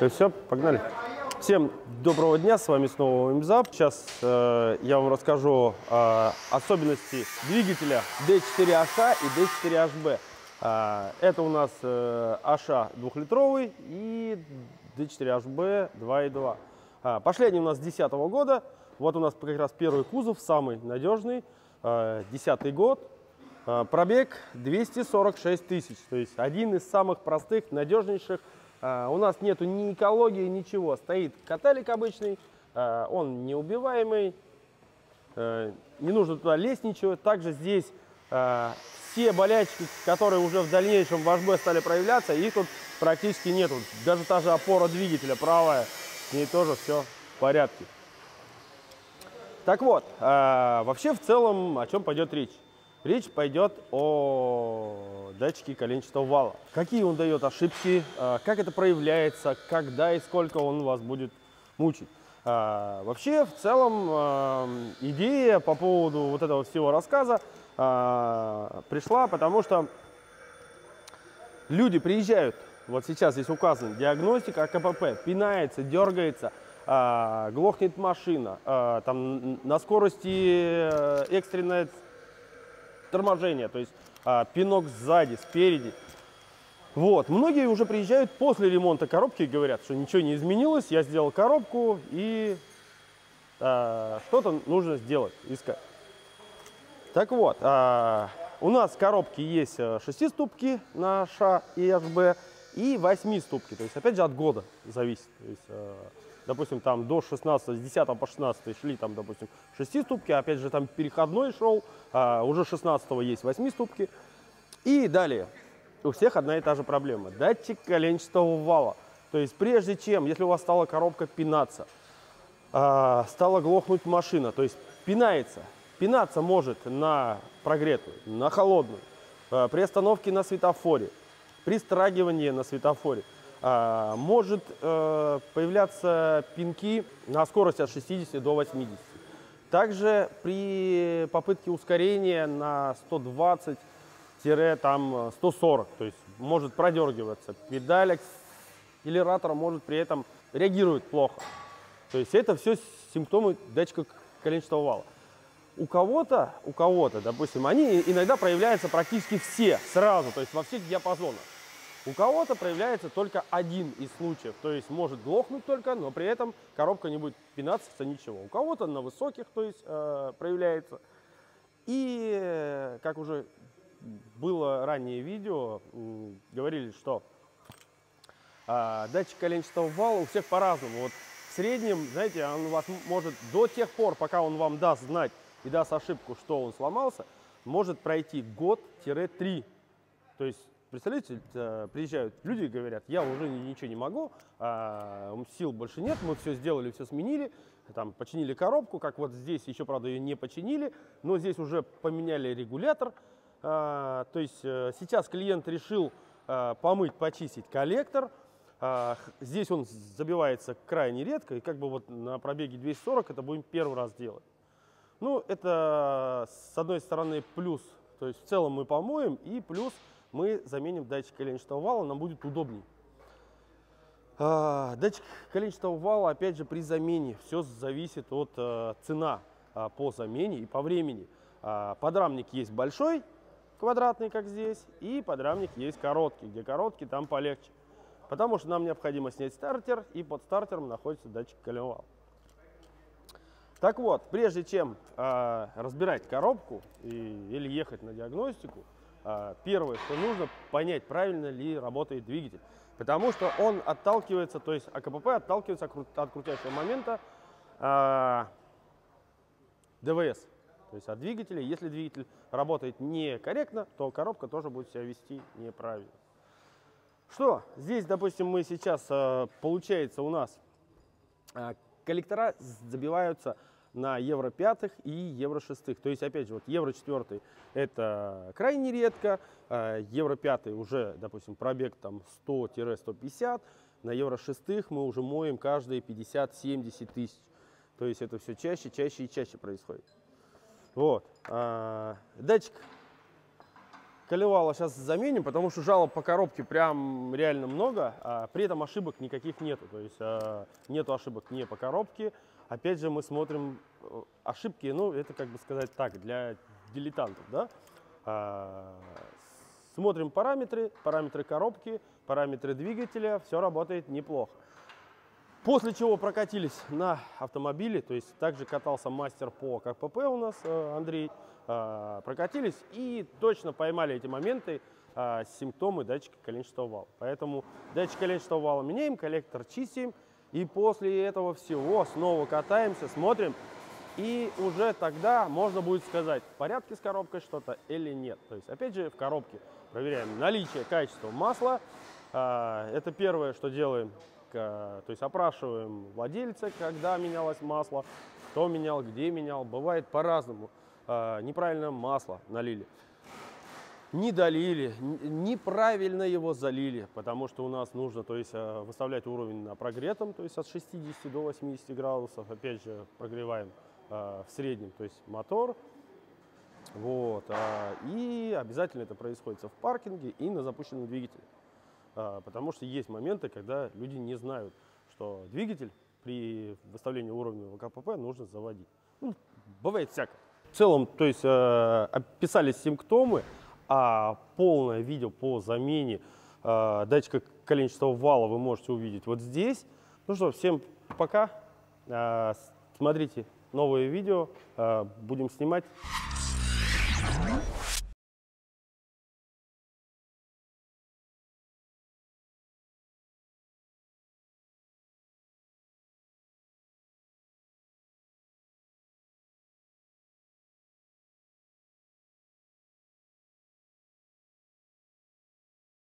То все, погнали. Всем доброго дня, с вами снова МЗАП. Сейчас э, я вам расскажу э, особенности двигателя D4HA и D4HB. Э, это у нас э, HA двухлитровый и D4HB 2.2. Э, пошли они у нас с 2010 года. Вот у нас как раз первый кузов, самый надежный, э, 10 год. Э, пробег 246 тысяч, то есть один из самых простых, надежнейших Uh, у нас нету ни экологии, ничего. Стоит каталик обычный, uh, он неубиваемый, не нужно туда лезть ничего. Также здесь все болячки, которые уже в дальнейшем в HB стали проявляться, их тут практически нету. Даже та же опора двигателя правая, с ней тоже все в порядке. Так вот, вообще в целом о чем пойдет речь? Речь пойдет о датчике коленчатого вала. Какие он дает ошибки, а, как это проявляется, когда и сколько он вас будет мучить. А, вообще, в целом, а, идея по поводу вот этого всего рассказа пришла, потому что люди приезжают, вот сейчас здесь указано, диагностика АКПП, пинается, дергается, глохнет машина, там на скорости э, экстренная торможение, то есть а, пинок сзади, спереди. Вот, многие уже приезжают после ремонта коробки и говорят, что ничего не изменилось, я сделал коробку и а, что-то нужно сделать, искать. Так вот, а, у нас в коробке есть 6 ступки на Ш и HB и 8 ступки, то есть опять же от года зависит. То есть, а, допустим, там до 16, с 10 по 16 шли, там, допустим, 6 ступки, опять же, там переходной шел, а уже 16 есть 8 ступки. И далее, у всех одна и та же проблема. Датчик коленчатого вала. То есть прежде чем, если у вас стала коробка пинаться, а, стала глохнуть машина, то есть пинается, пинаться может на прогретую, на холодную, а, при остановке на светофоре, при страгивании на светофоре. А, может э, появляться пинки на скорости от 60 до 80. Также при попытке ускорения на 120-140, то есть может продергиваться. Педаль акселератора может при этом реагировать плохо. То есть это все симптомы датчика коленчатого вала. У кого-то, у кого-то, допустим, они иногда проявляются практически все сразу, то есть во всех диапазонах. У кого-то проявляется только один из случаев, то есть может глохнуть только, но при этом коробка не будет пинаться, ничего. У кого-то на высоких, то есть э, проявляется. И, как уже было ранее видео, э, говорили, что э, датчик коленчатого вала у всех по-разному. Вот в среднем, знаете, он вас может до тех пор, пока он вам даст знать и даст ошибку, что он сломался, может пройти год-три. То есть Представляете, э, приезжают люди и говорят, я уже ничего не могу, а, сил больше нет, мы все сделали, все сменили, там починили коробку, как вот здесь еще, правда, ее не починили, но здесь уже поменяли регулятор. А, то есть э, сейчас клиент решил а, помыть, почистить коллектор. Здесь он забивается крайне редко, и как бы вот на пробеге 240 это будем первый раз делать. Ну, это с одной стороны плюс, то есть в целом мы помоем, и плюс мы заменим датчик коленчатого вала, нам будет удобней. А, датчик коленчатого вала, опять же, при замене все зависит от а, цена а, по замене и по времени. А, подрамник есть большой, квадратный, как здесь, и подрамник есть короткий. Где короткий, там полегче. Потому что нам необходимо снять стартер, и под стартером находится датчик коленного вала. Так вот, прежде чем э, разбирать коробку и, или ехать на диагностику, первое, что нужно понять, правильно ли работает двигатель. Потому что он отталкивается, то есть АКПП отталкивается от крутящего момента э, ДВС, то есть от двигателя. Если двигатель работает некорректно, то коробка тоже будет себя вести неправильно. Что? Здесь, допустим, мы сейчас, э, получается, у нас коллектора забиваются на евро пятых и евро шестых. То есть, опять же, вот евро четвертый это крайне редко, а евро пятый уже, допустим, пробег там 100-150, на евро шестых мы уже моем каждые 50-70 тысяч. То есть это все чаще, чаще и чаще происходит. Вот. А, датчик колевало сейчас заменим, потому что жалоб по коробке прям реально много, а при этом ошибок никаких нету. То есть э, нету ошибок не по коробке. Опять же, мы смотрим э, ошибки, ну, это как бы сказать так, для дилетантов, да. А, смотрим параметры, параметры коробки, параметры двигателя, все работает неплохо. После чего прокатились на автомобиле, то есть также катался мастер по КПП у нас, э, Андрей, э, прокатились и точно поймали эти моменты, э, симптомы датчика коленчатого вала. Поэтому датчик коленчатого вала меняем, коллектор чистим, и после этого всего снова катаемся, смотрим, и уже тогда можно будет сказать, в порядке с коробкой что-то или нет. То есть, опять же, в коробке проверяем наличие качества масла. Это первое, что делаем то есть опрашиваем владельца, когда менялось масло, кто менял, где менял. Бывает по-разному. А, неправильно масло налили. Не долили, неправильно его залили, потому что у нас нужно то есть, а, выставлять уровень на прогретом, то есть от 60 до 80 градусов. Опять же, прогреваем а, в среднем, то есть мотор. Вот. И обязательно это происходит в паркинге и на запущенном двигателе. А, потому что есть моменты, когда люди не знают, что двигатель при выставлении уровня ВКПП нужно заводить. Ну, бывает всякое. В целом, то есть э, описали симптомы, а полное видео по замене э, датчика коленчатого вала вы можете увидеть вот здесь. Ну что, всем пока. Э, смотрите новые видео, э, будем снимать.